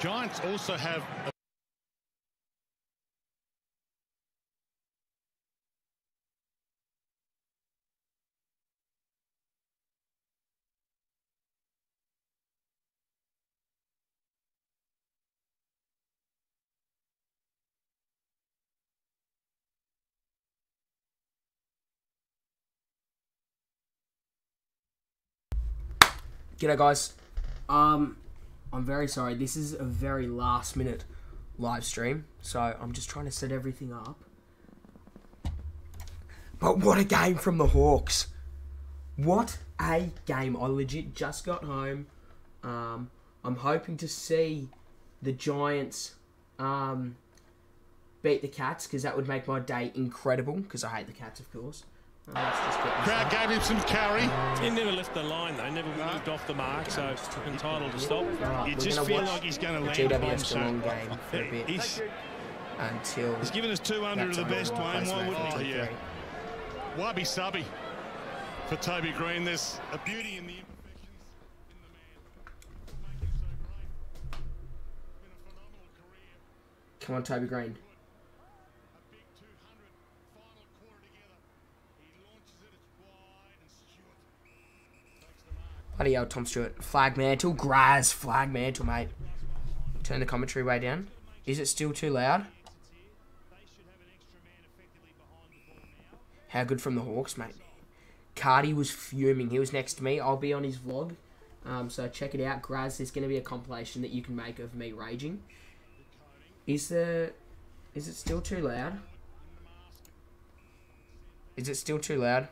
Giants also have G'day guys. Um, I'm very sorry. This is a very last minute live stream, so I'm just trying to set everything up. But what a game from the Hawks! What a game! I legit just got home. Um, I'm hoping to see the Giants um, beat the Cats because that would make my day incredible. Because I hate the Cats, of course. Let's just get this crowd gave him some carry. He never left the line though, never moved off the mark, so entitled to stop. Alright, You just feel like he's going to land a bomb. GWS So Geelong game for a bit he's, until he's given us 200 of the best, We'll Wayne. Why wouldn't he? Yeah. 23. Wabi Subby for Toby Green. There's a beauty in the imperfections in the man. Make him so great. Been a phenomenal career. Come on, Toby Green. A big 200 final quarter together. He launches it, it's wide, and Stewart takes the mark. Bloody hell, Tom Stewart. Flag mantle, Graz, flag mantle, mate. Turn the commentary way down. Is it still too loud? How good from the Hawks, mate. Cardi was fuming. He was next to me. I'll be on his vlog. Um, so check it out. Graz, there's going to be a compilation that you can make of me raging. Is the... Is it still too loud? Is it still too loud?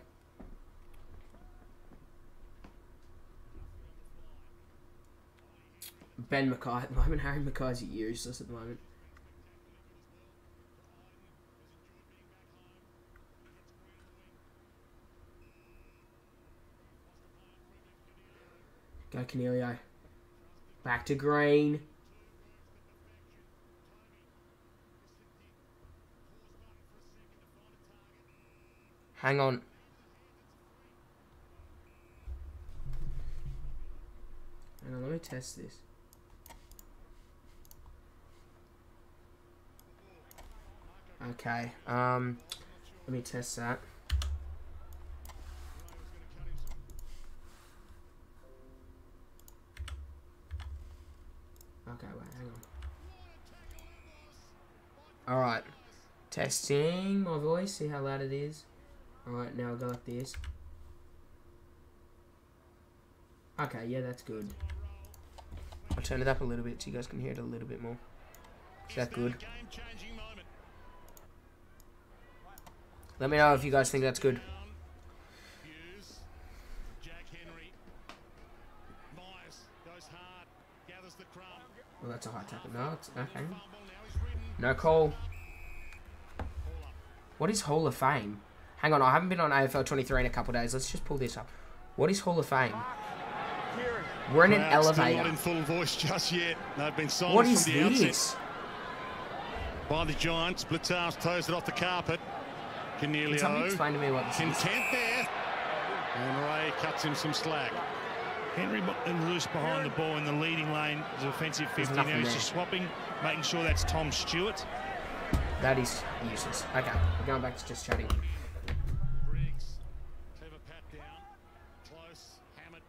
Ben Mackay at the moment. Harry Mackay's useless at the moment. Go Canelio. Back to Green. Hang on. Hang on, let me test this. Okay, um, let me test that. Okay, wait, hang on. Alright, testing my voice, see how loud it is. Alright, now I'll go like this. Okay, yeah, that's good. I'll turn it up a little bit so you guys can hear it a little bit more. Is that good? Let me know if you guys think that's good. Hughes, Jack Henry, Myers goes hard, gathers the crumb. Well, that's a high tackle. No, it's okay. Fumble, now he's ridden. No call. What is Hall of Fame? Hang on, I haven't been on AFL 23 in a couple of days. Let's just pull this up. What is Hall of Fame? We're in an elevator. Not in full voice just yet. They've been silent What is from the outset this? by the Giants. Blitzars toes it off the carpet. Can somebody explain to me what this is? content there. And Ray cuts him some slack. Henry bu- loose behind the ball in the leading lane, his offensive 50. Now he's there. just swapping, making sure that's Tom Stewart. That is useless. Okay, we're going back to just chatting. Briggs, clever pat down. Close, hammered.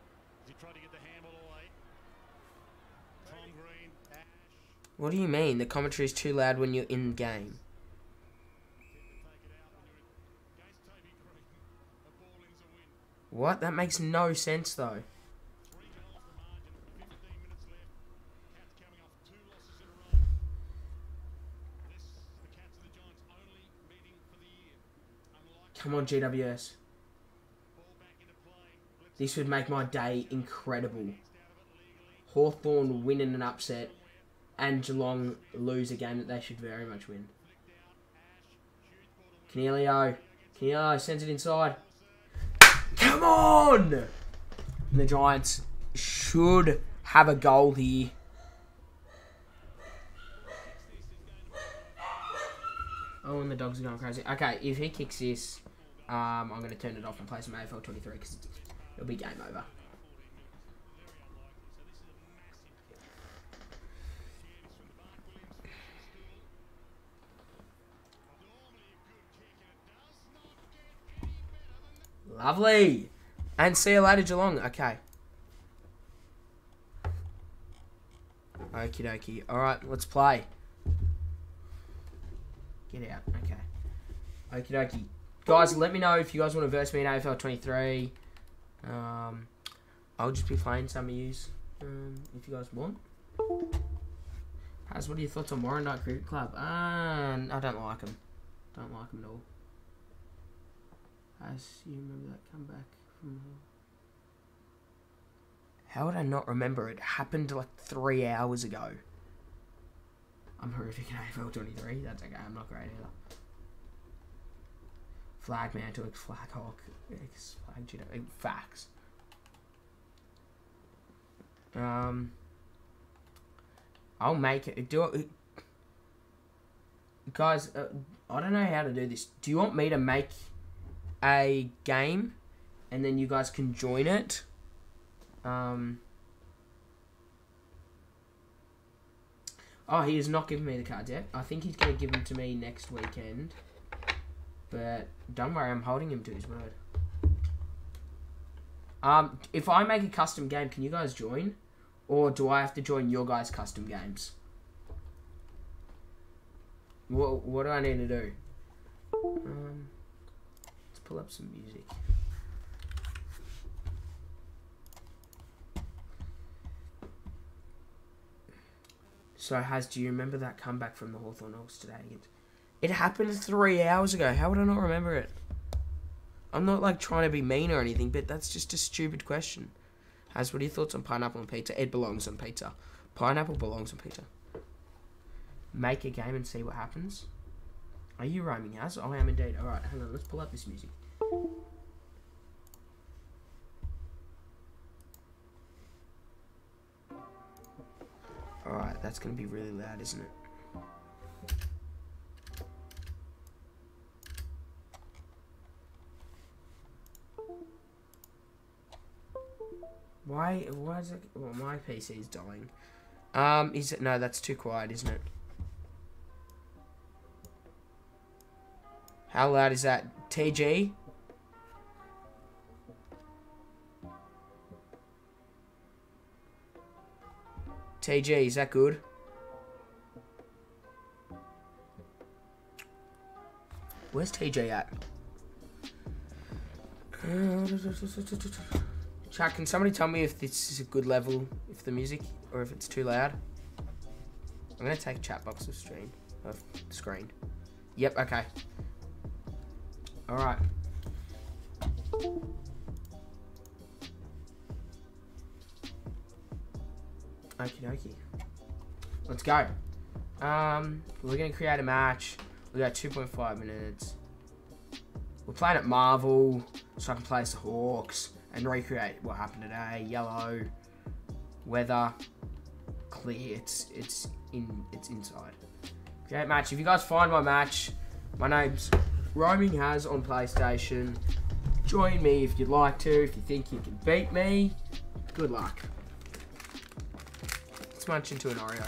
He tried to get the handball away. Tom Green, Ash. What do you mean? The commentary is too loud when you're in game. Against Toby Green. A ball in's a win. What? That makes no sense though. Three goals the margin. 15 minutes left. Cats coming off two losses in a row. This, the Cats and the Giants only That makes no sense, though. Come on, GWS. This would make my day incredible. Hawthorn win in an upset, and Geelong lose a game that they should very much win. Canelio. Canelio sends it inside. Come on! The Giants should have a goal here. Oh, and the dogs are going crazy. Okay, if he kicks this, um, I'm going to turn it off and play some AFL 23 because it'll be game over. Lovely. And see you later, Geelong. Okay. Okie dokie. Alright, let's play. Get out. Okay. Okie dokie. Guys, let me know if you guys want to verse me in AFL 23. Um, I'll just be playing some of yous um, if you guys want. Haz, what are your thoughts on Warren Knight Cricket Club? Uh, I don't like him. Don't like him at all. Haz, you remember that comeback from... How would I not remember? It happened like three hours ago. I'm horrific in AFL 23. That's okay. I'm not great either. Flag man to ex flag hawk. Ex flag judo. Facts. Um. I'll make it. Do it. Guys, uh, I don't know how to do this. Do you want me to make a game and then you guys can join it? Um. Oh, he has not given me the cards yet. I think he's going to give them to me next weekend. But don't worry, I'm holding him to his word. Um, if I make a custom game, can you guys join? Or do I have to join your guys' custom games? What, what do I need to do? Um, pull up some music. So, Has, do you remember that comeback from the Hawthorn Hawks today against... It happened three hours ago. How would I not remember it? I'm not like trying to be mean or anything, but that's just a stupid question. Has what are your thoughts on pineapple and pizza? It belongs on pizza. Pineapple belongs on pizza. Make a game and see what happens. Are you rhyming, Has? I am indeed. Alright, hang on, let's pull up this music. Alright, that's gonna be really loud, isn't it? Why? Why is it? Well, my PC is dying. Um, is it? No, that's too quiet, isn't it? How loud is that? TG? TG, is that good? Where's TJ at? Chat, can somebody tell me if this is a good level, if the music, or if it's too loud? I'm gonna take chat box of stream, of screen. Yep, okay. Alright. Okie dokie. Let's go. Um, we're gonna create a match. We got 2.5 minutes. We're playing at Marvel, so I can play as the Hawks and recreate what happened today. Yellow, weather, clear. It's it's in it's inside. Great match. If you guys find my match, my name's Roaming Has on PlayStation. Join me if you'd like to. If you think you can beat me, good luck. Munch into an Oreo.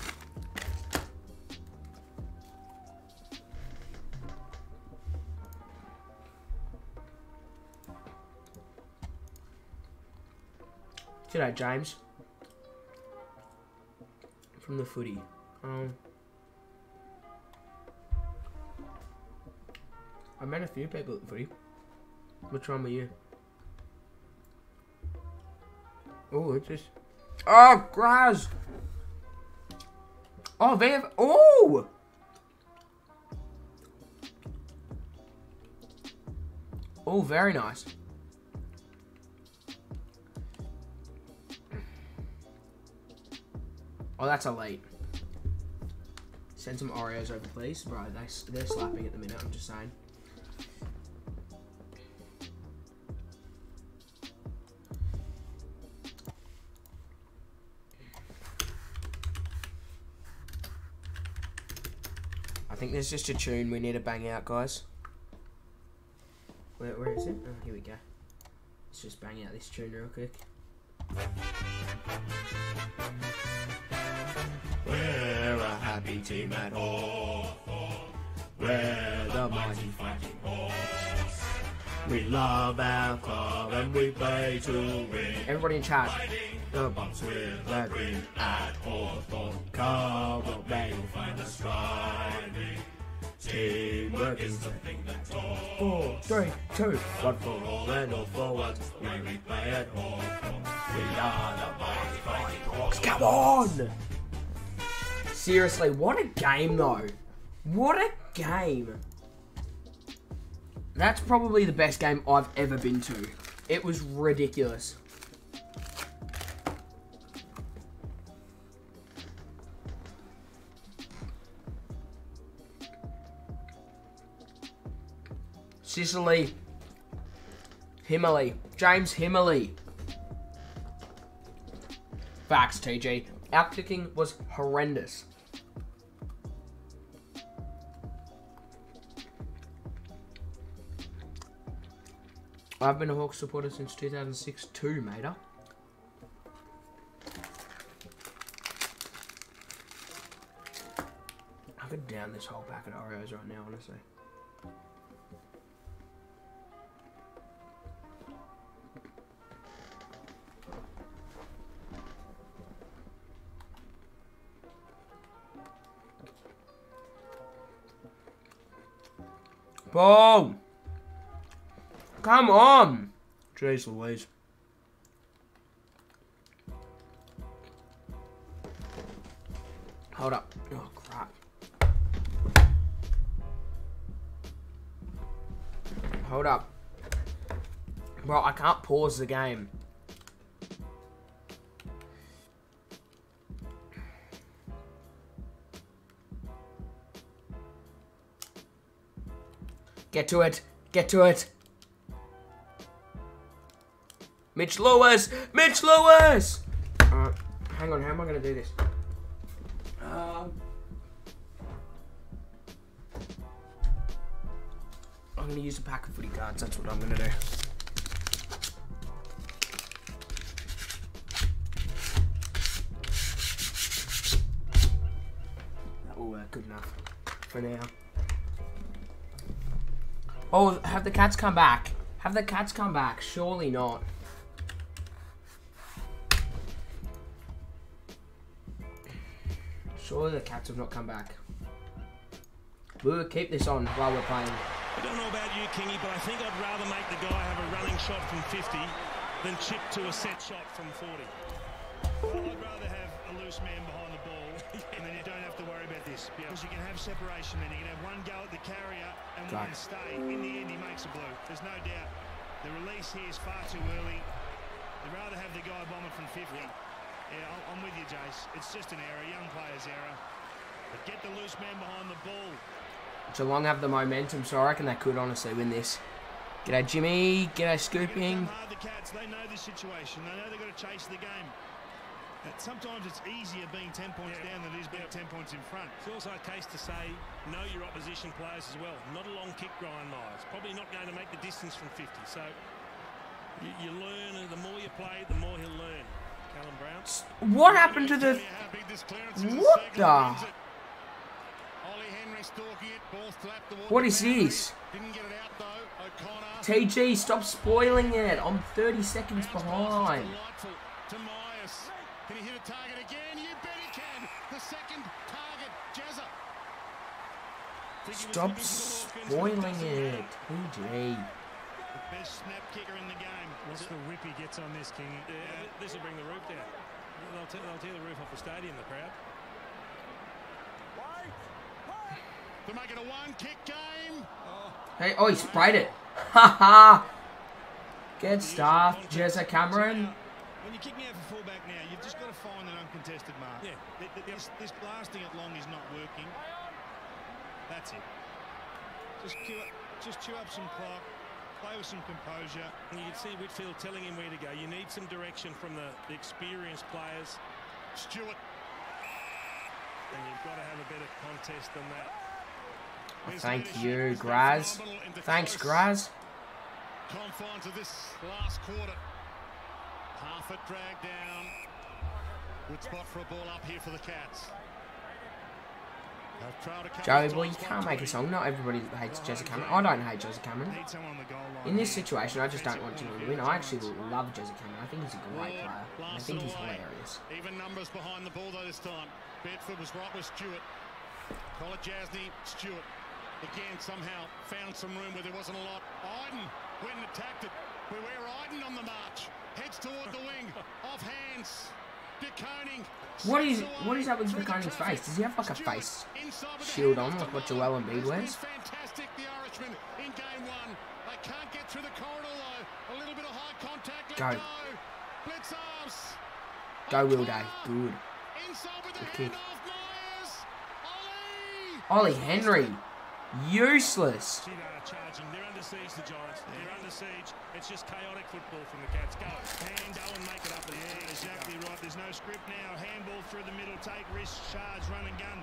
G'day, James. From the footy. Um, I met a few people at the footy. Which one were you? Oh, it's just. Oh, Graz! Oh, they have. Oh! Oh, very nice. Oh, that's a late. Send some Oreos over, please. Bro, they, they're slapping at the minute, I'm just saying. Think there's just a tune we need to bang out, guys. Where, where is it? Oh, here we go. Let's just bang out this tune real quick. We're a happy team at Hawthorn. We're the mighty fighting Hawks. We love our club and we play to win. Everybody in chat. The bombs with the green at Hawthorne Cover Bay. You'll find us striving. Teamwork is something that's all. Four, three, two. One for all and all for one. When we at Hawthorne, we are the mighty fighting Hawks. Come on! Seriously, what a game though. What a game. That's probably the best game I've ever been to. It was ridiculous. Sicily. Himmerly. James Himmerly. Facts, TG. Our kicking was horrendous. I've been a Hawks supporter since 2006 too, mater. I could down this whole packet of Oreos right now, honestly. Come on! Jeez Louise. Hold up. Oh, crap. Hold up. Bro, I can't pause the game. Get to it. Get to it. Mitch Lewis! Mitch Lewis! Uh, hang on, how am I going to do this? Um, I'm going to use a pack of footy cards. That's what I'm going to do. That will work good enough for now. Oh, have the cats come back? Have the cats come back? Surely not. Surely the cats have not come back. We will keep this on while we're playing. I don't know about you, Kingy, but I think I'd rather make the guy have a running shot from 50 than chip to a set shot from 40. I'd rather have a loose man behind the ball, and then you don't have to worry about this. Because you can have separation, then you can have one go at the carrier and one stay. In the end, he makes a blue. There's no doubt. The release here is far too early. I'd rather have the guy bomb it from 50. Yeah, I'm- I'm with you, Jace. It's just an error, young player's error. But get the loose man behind the ball. Geelong have the momentum, so I reckon they could honestly win this. G'day Jimmy, g'day Scooping. Hard, the Cats. They know this situation. They know they've got to chase the game. Sometimes it's easier being 10 points down than it is being 10 points in front. It's also a case to say, know your opposition players as well. Not a long kick grind, Miles. Probably not going to make the distance from 50. So you, you learn, and the more you play, the more he'll learn. What happened to the... What the- wins it. Ollie Henry stalking it. Ball slapped towards What is this? Didn't get it out though. O'Connor. TG, stop spoiling it. I'm 30 seconds Bounce pass is behind. Delightful to Myers. Can he hit a target again? You bet he can. The second target, Jazza. Think he was Stop looking for Hawkins, but spoiling it. TG. Best snap kicker in the game. What's the whip he gets on this, King? Yeah, this will bring the roof down. They'll, te- they'll tear the roof off the stadium, the crowd. To make it a one-kick game. Hey, oh, he sprayed it. Haha. Good stuff, Jezza Cameron. When you're kicking out for fullback now, you've just got to find an uncontested mark. Yeah. Th- th- This, this blasting it long is not working. That's it. Just chew up, just chew up some clock, play with some composure. And you can see Whitfield telling him where to go. You need some direction from the, the experienced players, Stewart. and you've got to have a better contest than that. his Thank you, Graz. Thanks, Graz. Confines of this last quarter. Half it dragged down. Good spot for a ball up here for the Cats. Have tried a couple Joey boy, you can't make a song. Not everybody hates Jesse Cameron. I don't hate Jesse Cameron. In this situation, I just don't want Jimmy to win. I actually love Jesse Cameron. I think he's a great player. I think he's hilarious. Even numbers behind the ball though this time. Bedford was right with Stewart. Colin Jasny, Stewart. Again, somehow found some room where there wasn't a lot. Iden went and attacked it. Beware Iden on the march. Heads toward the wing. Off hands. What is- what is up with Buchanan's face? Does he have like a face inside with the shield on, like what. Joel Embiid wears? Fantastic, the Irishman in game one. They can't get through the corridor though. A little bit of high contact. Go. go. Blitzarves. Go, Will Day. Good. Inside with the Good kick. handoff, Myers. Ollie Ollie. Henry. Useless. They are charging. They're under siege, the Giants. They're under siege. It's just chaotic football from the Cats. Go. Hand, go and make it up. Yeah, exactly right. There's no script now. Handball through the middle. Take risk. Charge. Run and gun.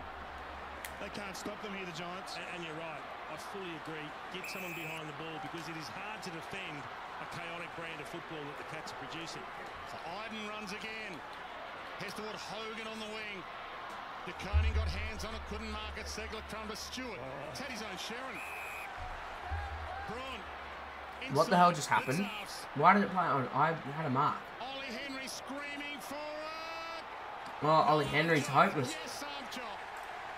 They can't stop them here, the Giants. And, and you're right. I fully agree. Get someone behind the ball because it is hard to defend a chaotic brand of football that the Cats are producing. So Iden runs again. Heads toward Hogan on the wing. De Koning got hands on it, couldn't mark it. Segler trying Stewart. It's had his own Sharon. Braun. What the hell just happened? Why did it play on? I had a mark. Ollie Henry screaming for it. Oh, Ollie Henry's hopeless. Yes.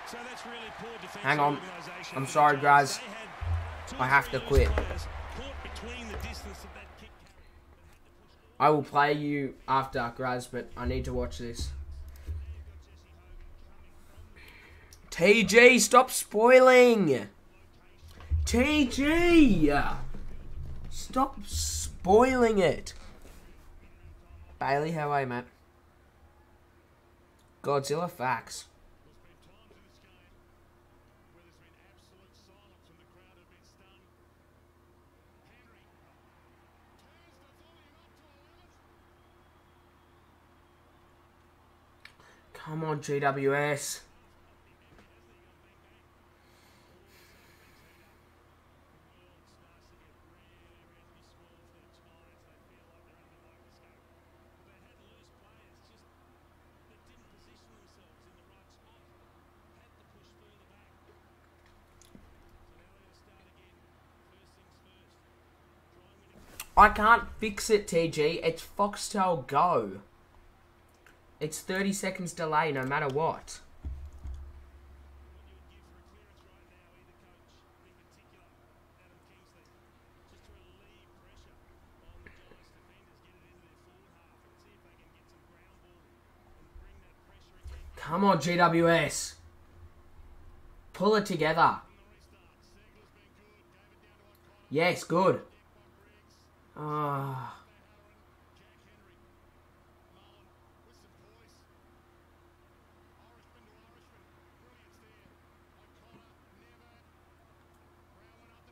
So that's really poor defensive Hang on. I'm sorry, Giants. guys. They had two I have to quit. players Caught between the distance that that kick carried. I will play you after, Graz, but I need to watch this. TG, stop spoiling! TG! Stop spoiling it! Bailey, how are you, mate? Godzilla facts. Come on, GWS. I can't fix it, TG. It's Foxtel Go. It's 30 seconds delay no matter what. Come on, GWS. Pull it together. Yes, good. Ah.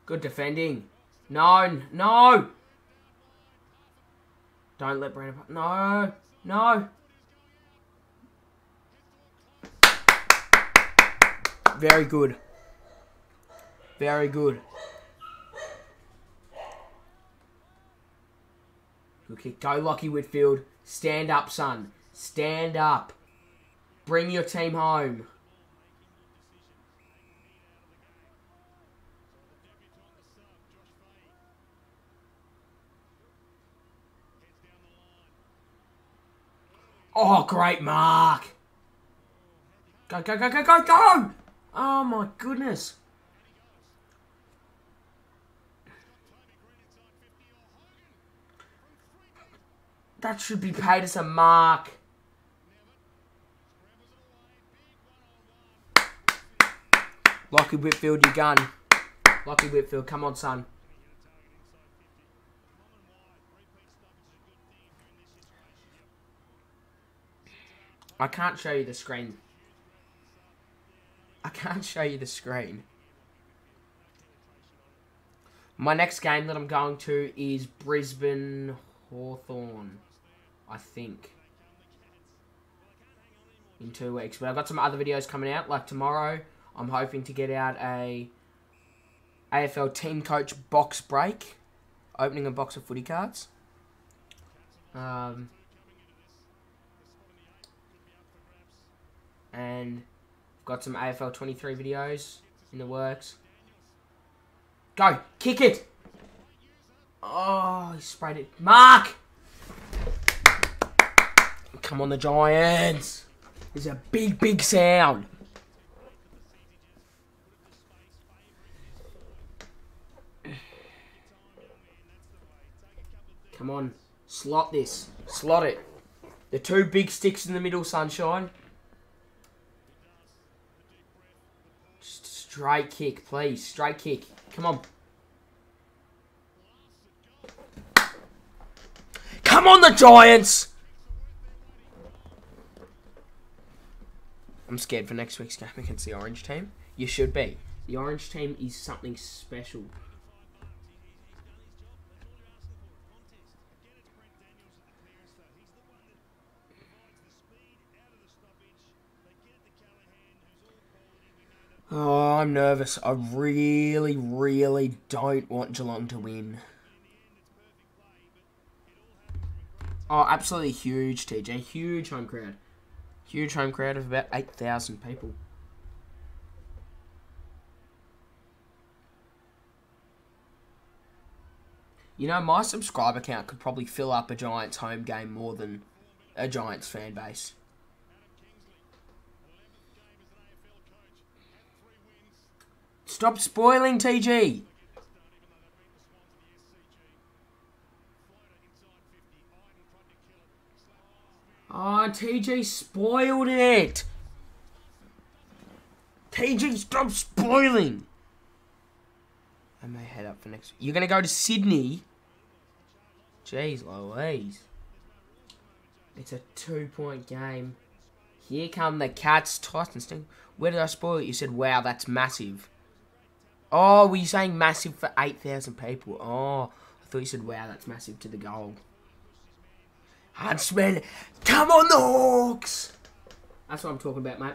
Good defending. No, no. Don't let Brandon. No, no. Very good. Very good. Kick. Go, Lockie Whitfield. Stand up, son. Stand up. Bring your team home. Oh, great mark. Go, go, go, go, go, go! Oh, my goodness. That should be paid as a mark. Lockie Whitfield, you gun. Lockie Whitfield, come on, son. I can't show you the screen. I can't show you the screen. My next game that I'm going to is Brisbane Hawthorn, I think. In two weeks. But I've got some other videos coming out. Like tomorrow, I'm hoping to get out a AFL team coach box break. Opening a box of footy cards. Um, and Got some AFL 23 videos in the works. Go, kick it. Oh, he sprayed it. Mark! Come on, the Giants. There's a big, big sound. Come on, slot this. Slot it. The two big sticks in the middle, sunshine. Straight kick, please. Straight kick. Come on. Come on, the Giants! I'm scared for next week's game against the Orange team. You should be. The Orange team is something special. Oh, I'm nervous. I really, really don't want Geelong to win. Oh, absolutely huge, TJ. Huge home crowd. Huge home crowd of about 8,000 people. You know, my subscriber count could probably fill up a Giants home game more than a Giants fan base. Stop spoiling, TG. TG spoiled it. TG, stop spoiling. I may head up for next. You're gonna go to Sydney. Jeez Louise. It's a two-point game. Here come the Cats. Titans. Where did I spoil it? You said, wow, that's massive. Oh, were you saying massive for 8,000 people? Oh, I thought you said, wow, that's massive to the goal. Huntsman, come on the Hawks! That's what I'm talking about, mate.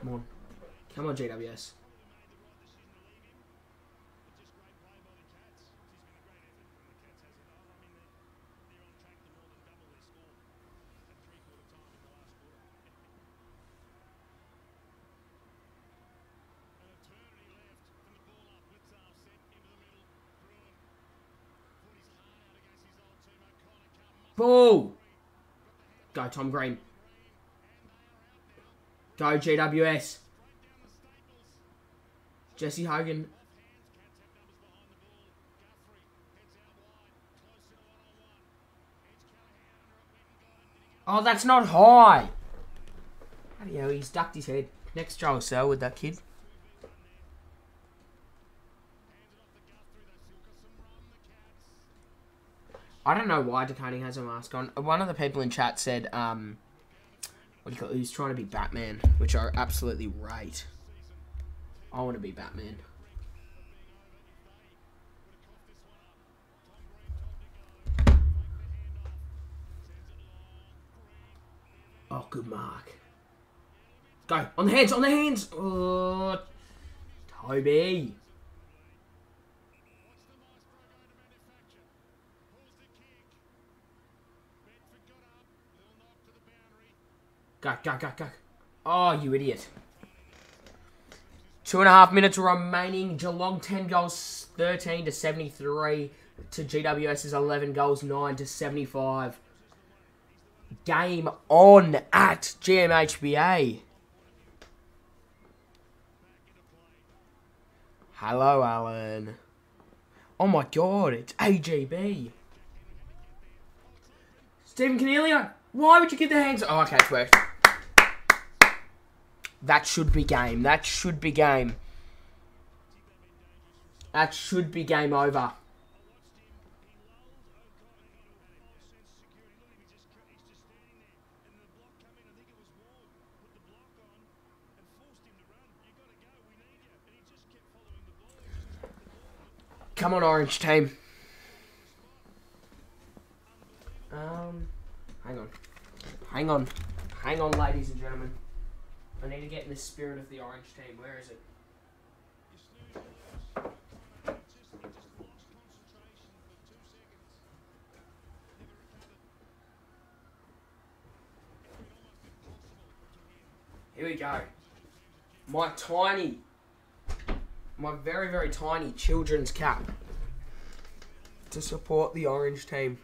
Come on. Come on, GWS. Ball. Go, Tom Green. Go, GWS. Jesse Hogan. Oh, that's not high. Bloody hell, he's ducked his head. Next Joel Sell with that kid. I don't know why Dakani has a mask on. One of the people in chat said, um, what do you call it? He's trying to be Batman, which are absolutely right. I want to be Batman. Oh, good mark. Go. On the hands, on the hands. Oh, Toby. Go, go, go, go. Oh, you idiot. Two and a half minutes remaining. Geelong 10 goals, 13 to 73 to GWS's 11 goals, 9 to 75. Game on at GMHBA. Hello, Alan. Oh my god, it's AGB. Stephen Canelio, why would you get the hands? Oh, okay, it's worked. That should be game. That should be game. That should be game over. Come on, Orange team. Um, hang on. Hang on. Hang on, ladies and gentlemen. I need to get in the spirit of the orange team. Where is it? Here we go. My tiny, my very, very tiny children's cap to support the orange team.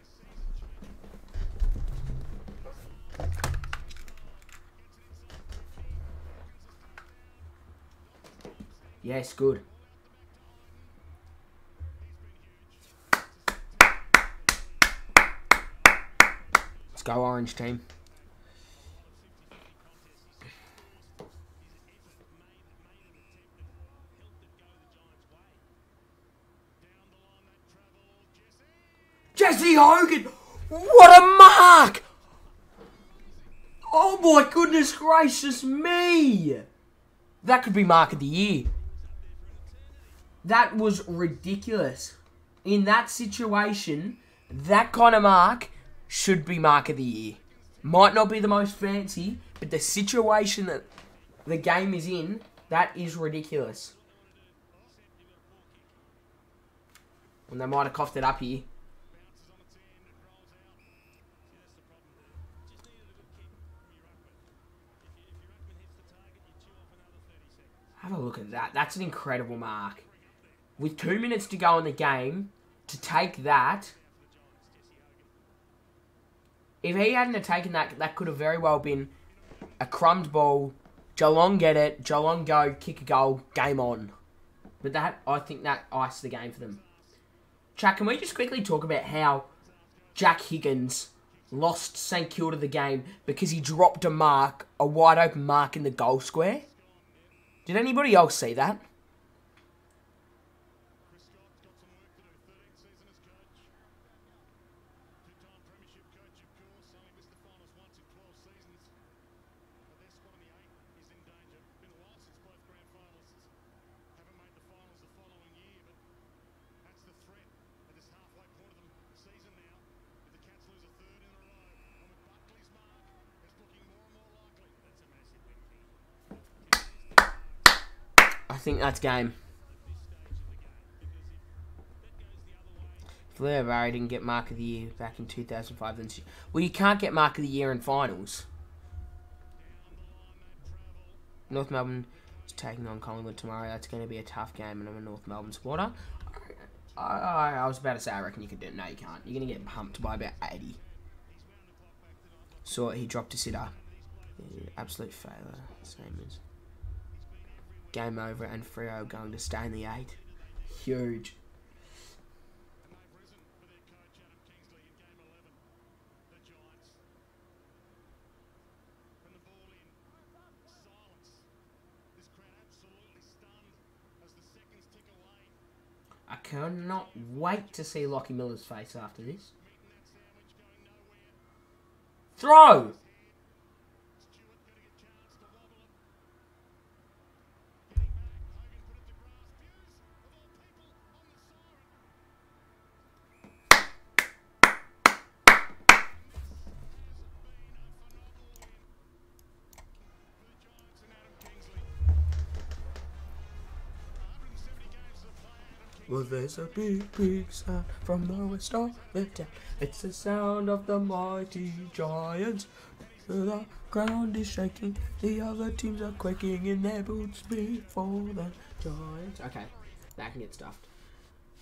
Yes, good. Let's go, orange team. Jesse Hogan! What a mark! Oh my goodness gracious me! That could be mark of the year. That was ridiculous. In that situation, that kind of mark should be mark of the year. Might not be the most fancy, but the situation that the game is in, that is ridiculous. And they might have coughed it up here. Have a look at that. That's an incredible mark. With two minutes to go in the game, to take that. If he hadn't have taken that, that could have very well been a crumbed ball. Geelong get it. Geelong go, kick a goal, game on. But that, I think that iced the game for them. Chuck, can we just quickly talk about how Jack Higgins lost St Kilda the game because he dropped a mark, a wide open mark in the goal square? Did anybody else see that? Think that's game. If Barry didn't get Mark of the Year back in 2005, then she, well, you can't get Mark of the Year in finals. North Melbourne is taking on Collingwood tomorrow. That's going to be a tough game, and I'm a North Melbourne supporter. I, I, I was about to say I reckon you could do it. No, you can't. You're going to get pumped by about 80. So he dropped a sitter. Absolute failure. Same as game over, and Freo going to stay in the eight. Huge. I cannot wait to see Lockie Miller's face after this. Throw! There's a big, big sound from the west of the town. It's the sound of the mighty giants. The ground is shaking, the other teams are quaking in their boots before the giants. Okay, that can get stuffed.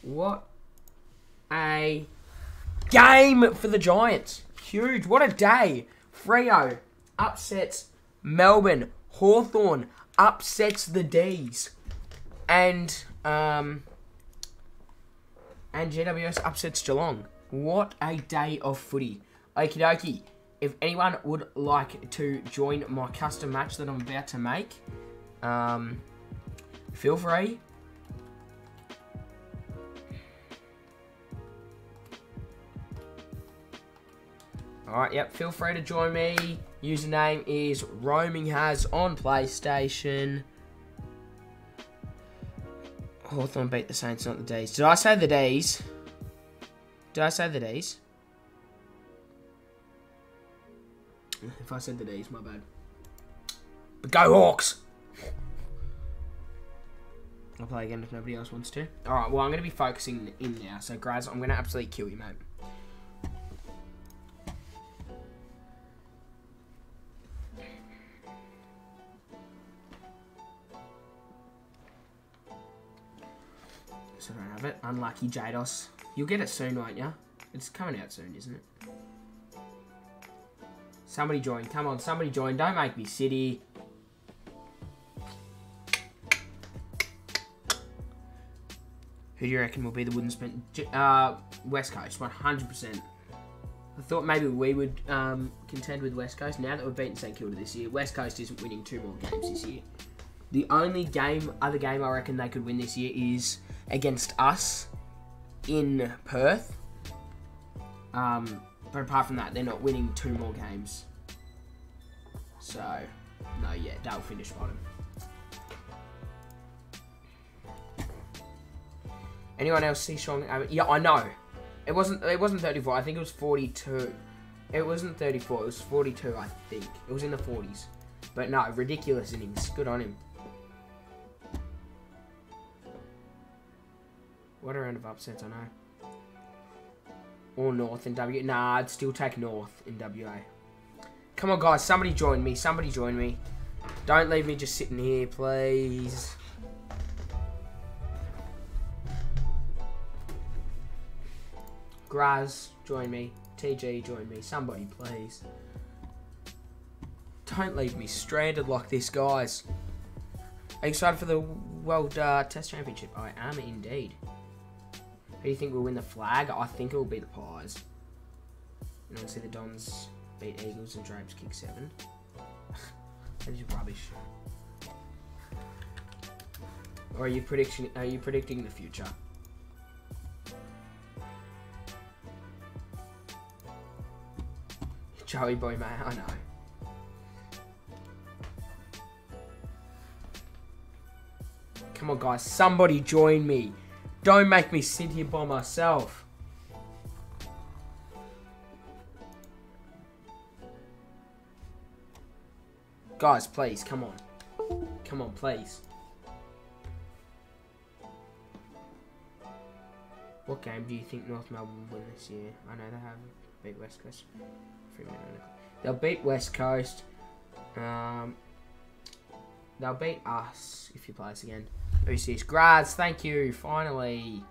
What a game for the Giants. Huge. What a day. Freo upsets Melbourne. Hawthorn upsets the D's. And, um, and GWS upsets Geelong. What a day of footy. Okie dokie. If anyone would like to join my custom match that I'm about to make, um, feel free. Alright, yep, feel free to join me. Username is Roaming Has on PlayStation. Oh, Hawthorn beat the Saints, not the D's. Did I say the D's? Did I say the D's? If I said the D's, my bad. But go Hawks! I'll play again if nobody else wants to. Alright, well, I'm going to be focusing in now. So, Graz, I'm going to absolutely kill you, mate. It. Unlucky Jados. You'll get it soon, won't you? It's coming out soon, isn't it? Somebody join. Come on, somebody join. Don't make me city. Who do you reckon will be the wooden spoon? Uh, West Coast, 100%. I thought maybe we would um, contend with West Coast. Now that we've beaten St Kilda this year, West Coast isn't winning two more games this year. The only game, other game I reckon they could win this year is against us in Perth. Um, but apart from that, they're not winning two more games. So, no, yeah, they'll finish bottom. Anyone else see strong? uh, Yeah, I know. It wasn't. It wasn't 34. I think it was 42. It wasn't 34. It was 42. I think it was in the 40s. But no, ridiculous innings. Good on him. What a round of upsets, I know. Or North in W. Nah, I'd still take North in WA. Come on, guys. Somebody join me. Somebody join me. Don't leave me just sitting here, please. Graz, join me. TG, join me. Somebody, please. Don't leave me stranded like this, guys. Are you excited for the World uh, Test Championship? I am indeed. Who do you think will win the flag? I think it will be the Pies. And I see the Dons beat Eagles and Drapes kick seven. that is rubbish. Or are you prediction? Are you predicting the future? Joey boy, man, I know. Come on, guys, somebody join me. Don't make me sit here by myself. Guys, please, come on. Come on, please. What game do you think North Melbourne will win this year? I know they have beat West Coast. They'll beat West Coast. Um, they'll beat us if you play us again. Who's? Grads, thank you. Finally.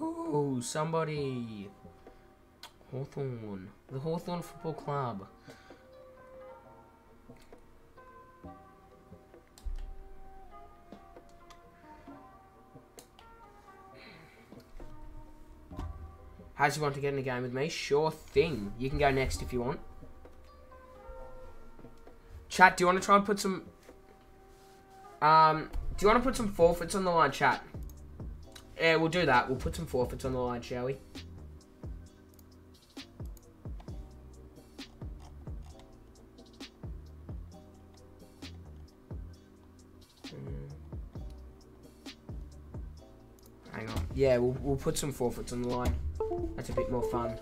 Ooh, somebody. Hawthorn. The Hawthorn Football Club. How do you want to get in a game with me? Sure thing. You can go next if you want. Chat, do you want to try and put some... Um, do you want to put some forfeits on the line, chat? Yeah, we'll do that. We'll put some forfeits on the line, shall we? Hang on. Yeah, we'll, we'll put some forfeits on the line. That's a bit more fun.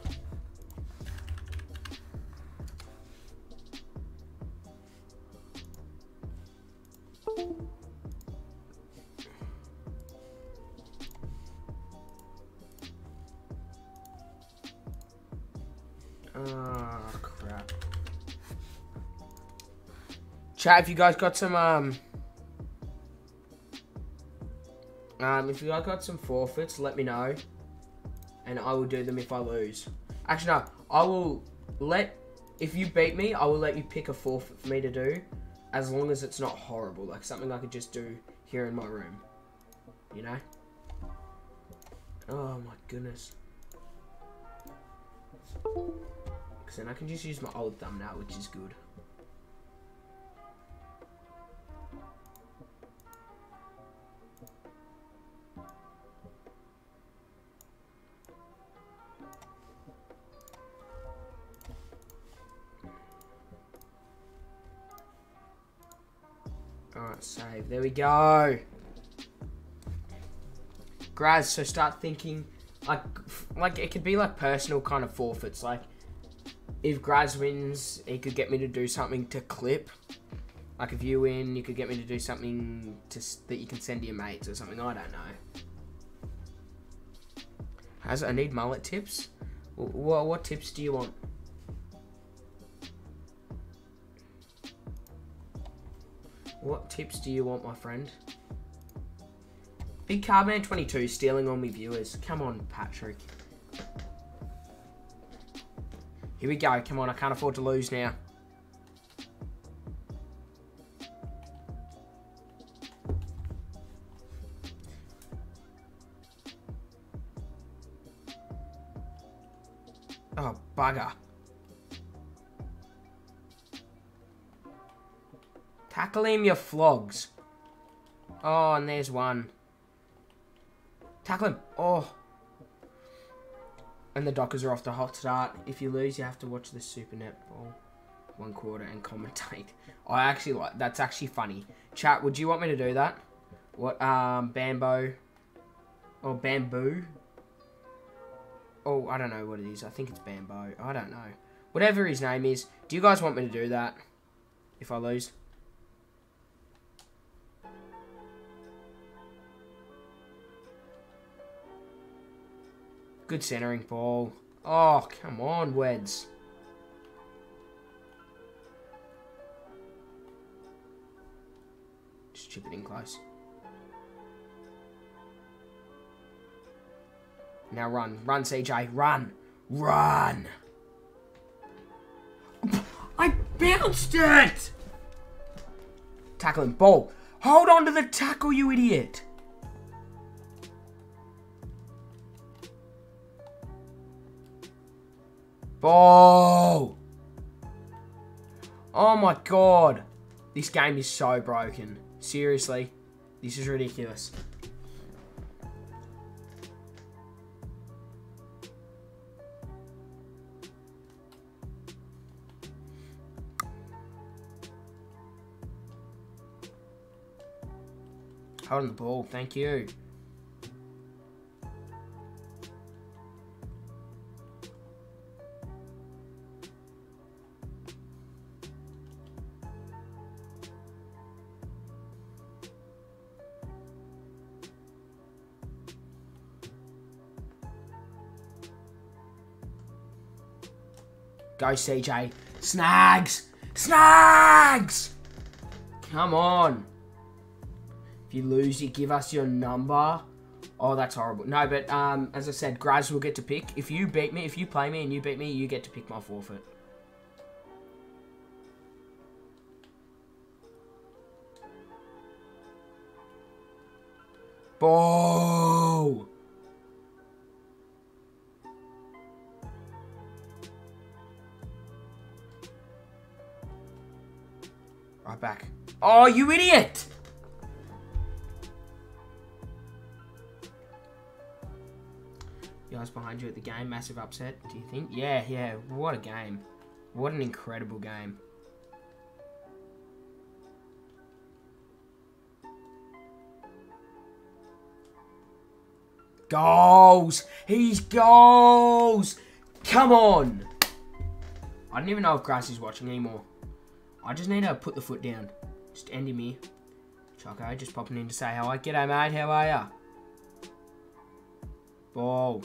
Chat, if you guys got some, um... Um, if you guys got some forfeits, let me know. And I will do them if I lose. Actually, no. I will let... If you beat me, I will let you pick a forfeit for me to do. As long as it's not horrible. Like, something I could just do here in my room. You know? Oh, my goodness. Because then I can just use my old thumbnail, which is good. There we go. Graz, so start thinking like like it could be like personal kind of forfeits. Like if Graz wins, he could get me to do something to clip. Like if you win, you could get me to do something to that you can send to your mates or something. I don't know. Haz I need mullet tips? What what tips do you want? What tips do you want, my friend? Big Carbon 22 stealing on me viewers. Come on, Patrick. Here we go. Come on, I can't afford to lose now. Oh, bugger. Tackle him, you flogs. Oh, and there's one. Tackle him. Oh. And the Dockers are off to hot start. If you lose, you have to watch the Super Netball one quarter and commentate. I actually like that's actually funny. Chat, would you want me to do that? What um Bambo or bamboo? Oh, I don't know what it is. I think it's Bambo. I don't know. Whatever his name is. Do you guys want me to do that? If I lose? Good centering ball. Oh, come on, Weds. Just chip it in close. Now run. Run, CJ. Run. Run. I bounced it! Tackling. Ball. Hold on to the tackle, you idiot. Ball. Oh my god. This game is so broken. Seriously. This is ridiculous. Hold on the ball, thank you. Go, CJ. Snags! Snags! Come on. If you lose, you give us your number. Oh, that's horrible. No, but um, as I said, Graz will get to pick. If you beat me, if you play me and you beat me, you get to pick my forfeit. Boo! Back. Oh, you idiot! Guys behind you at the game, massive upset, do you think? Yeah, yeah, what a game. What an incredible game. Goals! He's goals! Come on! I don't even know if Grass is watching anymore. I just need to put the foot down. Just ending me. Choco, just popping in to say how hi. G'day, mate. How are ya? Ball.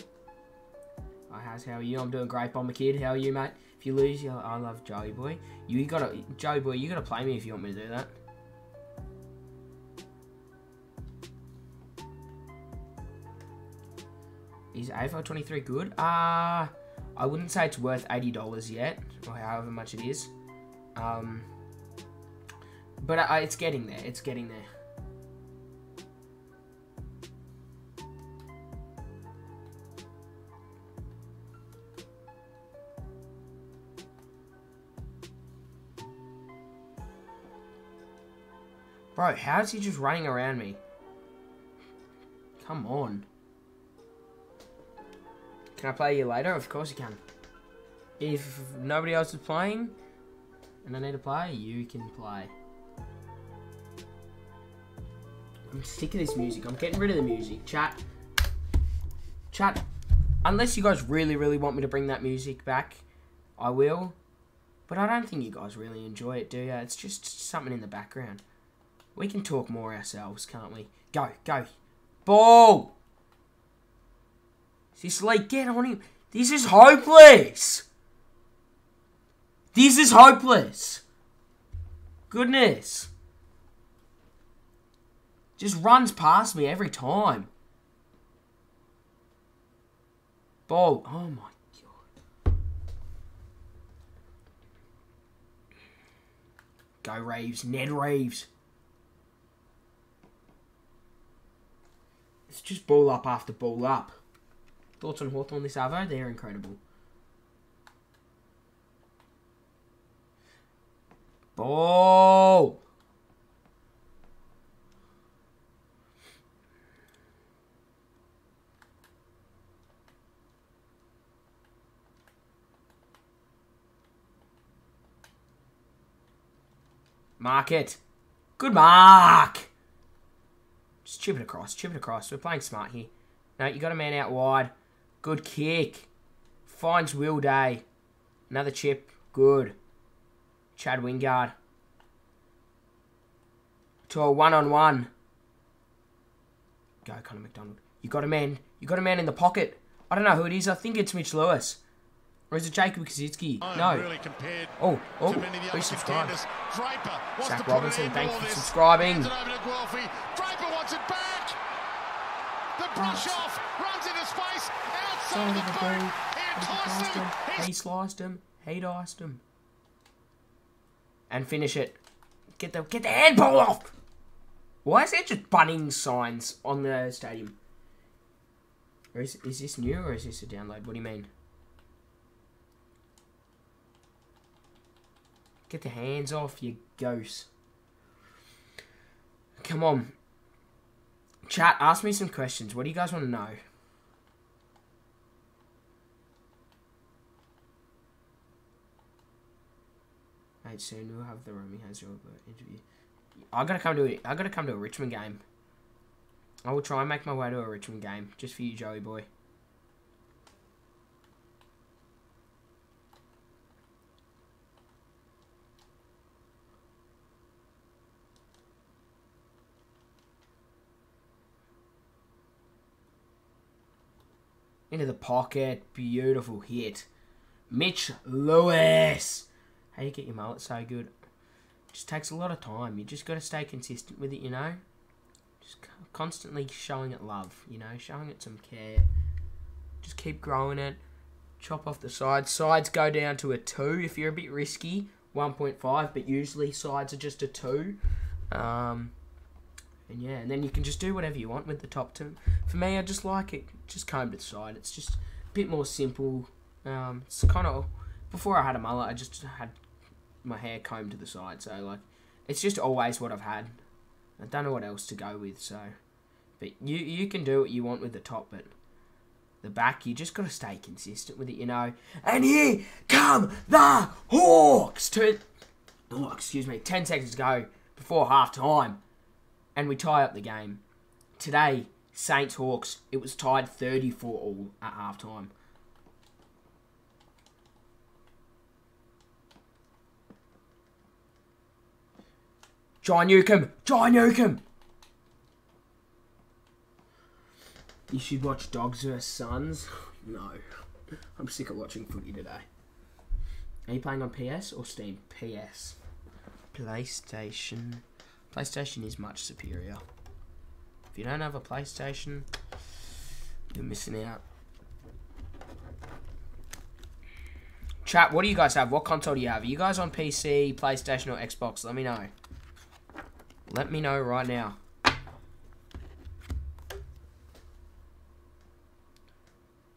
Hi, how's how are you? I'm doing great, Bomber Kid. How are you, mate? If you lose, you I love Joey Boy. You gotta, Joey Boy, you gotta play me if you want me to do that. Is AFL 23 good? Uh, I wouldn't say it's worth $80 yet, or however much it is. Um, but uh, it's getting there. It's getting there. Bro, how is he just running around me? Come on. Can I play you later? Of course you can. If nobody else is playing, and I need to play, you can play. I'm sick of this music. I'm getting rid of the music. Chat. Chat. Unless you guys really, really want me to bring that music back, I will. But I don't think you guys really enjoy it, do you? It's just something in the background. We can talk more ourselves, can't we? Go, go. Ball! This like, get on him. This is hopeless! This is hopeless! Goodness! Just runs past me every time. Ball. Oh my god. Go Reeves. Ned Reeves. It's just ball up after ball up. Thoughts on Hawthorn this Avo? They're incredible. Ball! Mark it. Good mark! Just chip it across, chip it across. We're playing smart here. No, you got a man out wide. Good kick. Finds Will Day. Another chip. Good. Chad Wingard. To a one-on-one. Go, Connor Macdonald. You got a man. You got a man in the pocket. I don't know who it is. I think it's Mitch Lewis. Or is it Jacob Koschitzke? No. Really Oh, oh, to oh, many of the please subscribe. contenders. Draper wants Zach Robinson, an thank you for subscribing. Hands it over to Guelfi. Draper wants it back. The brush off, runs into space, outside Son the of a boo. He He sliced him. him. He sliced him. He diced him. And finish it. Get the get the handball off. Why is there just bunning signs on the stadium? Or is, is this new or is this a download? What do you mean? Get the hands off, you ghost. Come on. Chat, ask me some questions. What do you guys want to know? Mate, soon we'll have the Romy your interview. I gotta come to a, I gotta come to a Richmond game. I will try and make my way to a Richmond game just for you, Joey boy. Into the pocket, beautiful hit. Mitch Lewis. How you get your mullet so good? Just takes a lot of time. You just got to stay consistent with it, you know. Just constantly showing it love, you know, showing it some care. Just keep growing it. Chop off the sides. Sides go down to a two if you're a bit risky. 1.5, but usually sides are just a two. Um, and yeah, and then you can just do whatever you want with the top two. For me, I just like it just combed to the side. It's just a bit more simple. Um, it's kind of before I had a mullet, I just had my hair combed to the side. So like, it's just always what I've had. I don't know what else to go with. So, but you you can do what you want with the top, but the back you just got to stay consistent with it, you know. And here come the Hawks. To oh, excuse me, ten seconds to go before half time, and we tie up the game. Today, Saints Hawks. It was tied thirty for all at half time. John Newcombe! John Newcombe! You should watch Dogs vs Sons. No. I'm sick of watching footy today. Are you playing on PS or Steam? PS. PlayStation. PlayStation is much superior. If you don't have a PlayStation, you're missing out. Chat, what do you guys have? What console do you have? Are you guys on PC, PlayStation, or Xbox? Let me know. Let me know right now. Oh,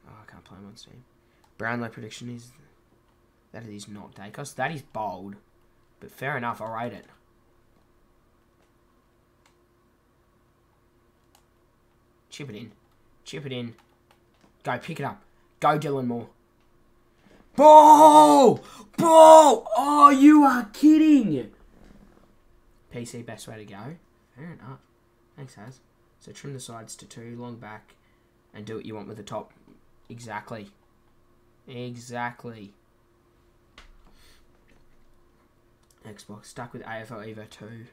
I can't play him on Steam. Brownlow prediction is that it is not Daicos. That is bold, but fair enough. I'll rate it. Chip it in. Chip it in. Go, pick it up. Go, Dylan Moore. Ball! Ball! Oh, you are kidding! PC best way to go. Fair enough. Thanks, Haz. So trim the sides to two, long back, and do what you want with the top. Exactly. Exactly. Xbox stuck with AFL Evo 2.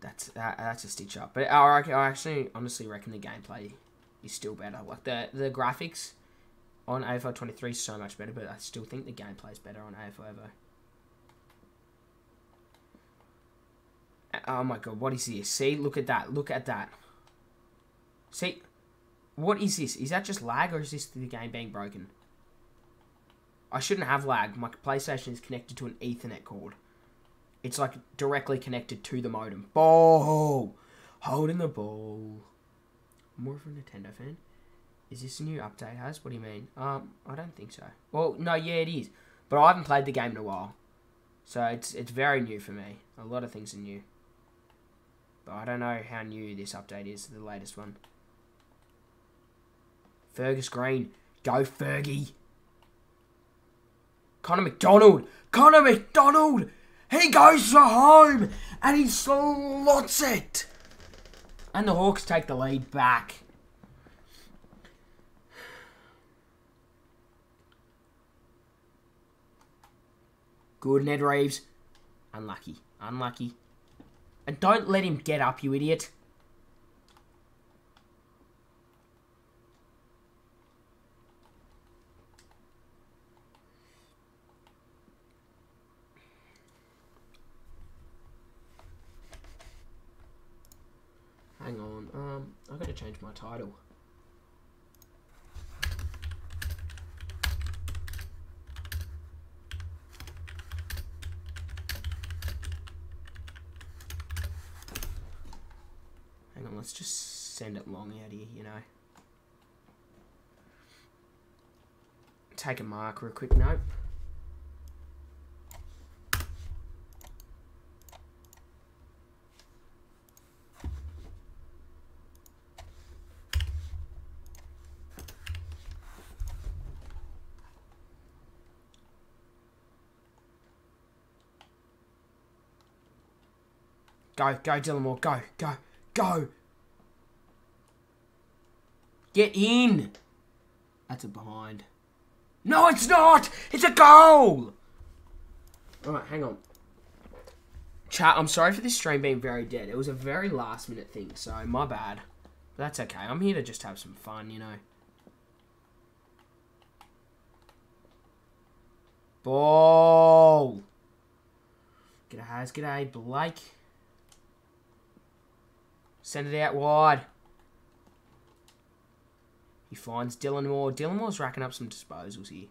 That's that, that's a stitch up. But I, I actually honestly reckon the gameplay is still better. Like the the graphics on AFL 23 is so much better, but I still think the gameplay is better on AFL Evo. Oh my god, what is this? See, look at that. Look at that. See, what is this? Is that just lag or is this the game being broken? I shouldn't have lag. My PlayStation is connected to an Ethernet cord. It's like directly connected to the modem. Ball! Holding the ball. More of a Nintendo fan. Is this a new update, Haz? What do you mean? Um, I don't think so. Well, no, yeah, it is. But I haven't played the game in a while. So it's it's very new for me. A lot of things are new. But I don't know how new this update is, the latest one. Fergus Green. Go Fergie. Connor Macdonald. Connor Macdonald. He goes for home and he slots it. And the Hawks take the lead back. Good, Ned Reeves. Unlucky. Unlucky. And don't let him get up, you idiot. Hang on. Um, I've got to change my title. Hang on, let's just send it long out here, you know. Take a mark or a quick note. Go, go, Dylan Moore, go, go, go. Get in. That's a behind. No, it's not. It's a goal. All right, hang on. Chat, I'm sorry for this stream being very dead. It was a very last minute thing, so my bad. But that's okay. I'm here to just have some fun, you know. Ball. G'day. G'day, Blake. Send it out wide. He finds Dylan Moore. Dylan Moore's racking up some disposals here.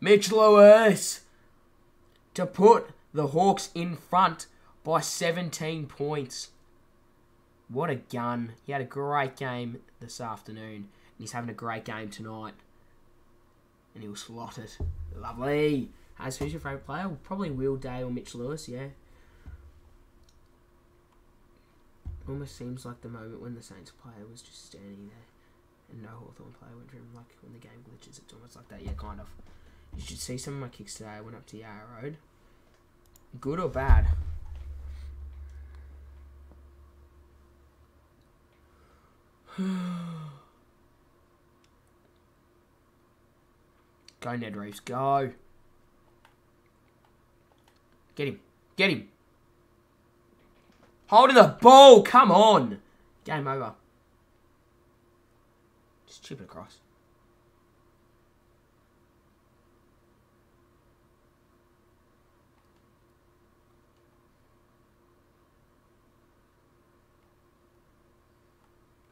Mitch Lewis to put the Hawks in front by 17 points. What a gun. He had a great game this afternoon. And he's having a great game tonight. And he will slot it. Lovely. As who's your favourite player? Probably Will Day or Mitch Lewis, yeah. Almost seems like the moment when the Saints player was just standing there and no Hawthorn player went for him, like when the game glitches, it's almost like that, yeah, kind of. You should see some of my kicks today. I went up to Yarra Road. Good or bad? go, Ned Reeves, go. Get him. Get him. Holding the ball. Come on. Game over. Just chip it across.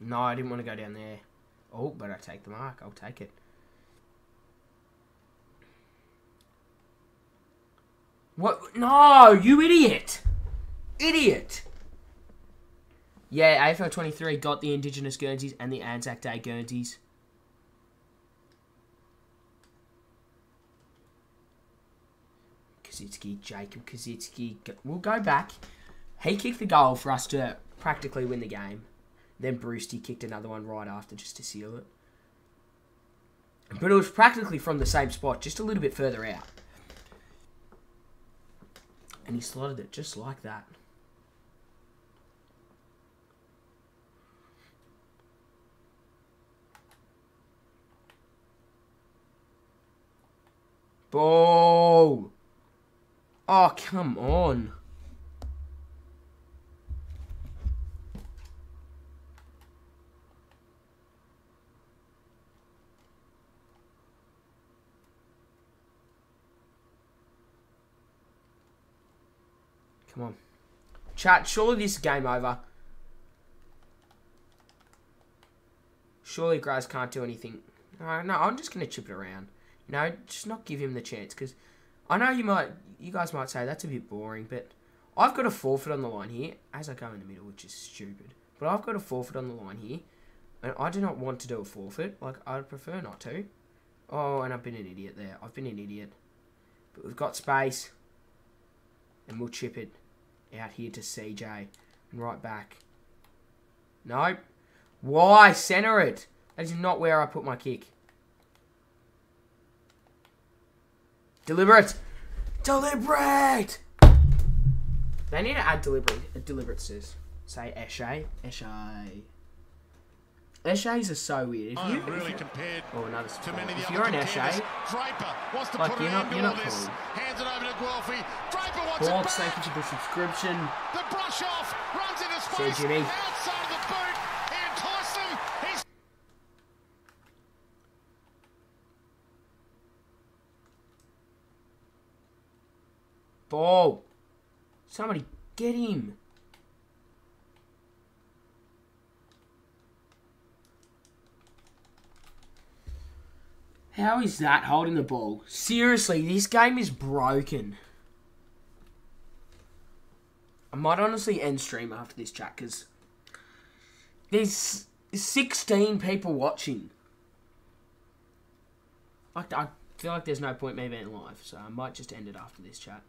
No, I didn't want to go down there. Oh, but I take the mark. I'll take it. What? No, you idiot! Idiot! Yeah, AFL 23 got the Indigenous Guernseys and the Anzac Day Guernseys. Koschitzke, Jacob Koschitzke. We'll go back. He kicked the goal for us to practically win the game. Then Brewsty kicked another one right after just to seal it. But it was practically from the same spot, just a little bit further out. And he slotted it just like that. Ball! Oh, come on. Come on. Chat, surely this is game over. Surely Graz can't do anything. No, no, I'm just going to chip it around. You know, just not give him the chance. Because I know you might, you guys might say that's a bit boring, but I've got a forfeit on the line here. As I go in the middle, which is stupid. But I've got a forfeit on the line here. And I do not want to do a forfeit. Like, I'd prefer not to. Oh, and I've been an idiot there. I've been an idiot. But we've got space. And we'll chip it out here to CJ. And right back. Nope. Why? Center it. That is not where I put my kick. Deliberate. Deliberate. They need to add deliberate. Deliberate says. Say Eshe. Eshe. Eshes are so weird. If you, really compared oh, another of If the you're an contenders. Eshe, Draper wants to Like, put you're an not- end to you're all not this. cool. Hands it over to Guelfi. Draper wants Hawks, it thank you for the subscription. The brush off runs into See Jimmy. outside of the boot. Enticed them. He's Ball. Somebody get him. How is that holding the ball? Seriously, this game is broken. I might honestly end stream after this chat because there's 16 people watching. I, I feel like there's no point me being live, so I might just end it after this chat.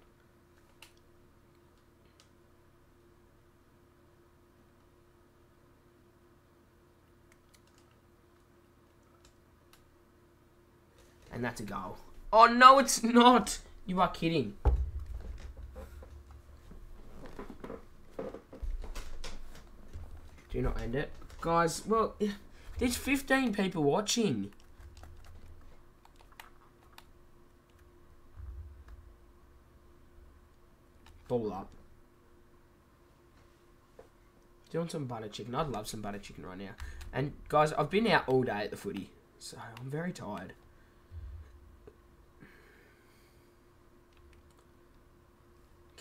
And that's a goal. Oh no, it's not. You are kidding. Do not end it, guys. Well, there's 15 people watching. Ball up. Do you want some butter chicken? I'd love some butter chicken right now. And guys, I've been out all day at the footy, so I'm very tired.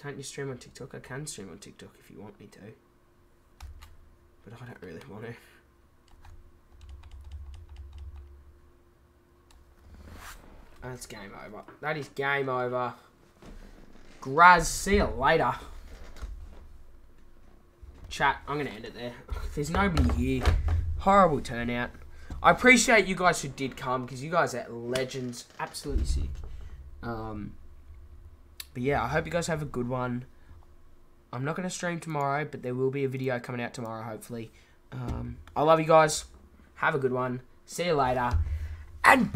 Can't you stream on TikTok? I can stream on TikTok if you want me to. But I don't really want to. That's game over. That is game over. Graz, see you later. Chat, I'm going to end it there. There's nobody here. Horrible turnout. I appreciate you guys who did come because you guys are legends. Absolutely sick. Um, but yeah, I hope you guys have a good one. I'm not going to stream tomorrow, but there will be a video coming out tomorrow, hopefully. Um, I love you guys. Have a good one. See you later. And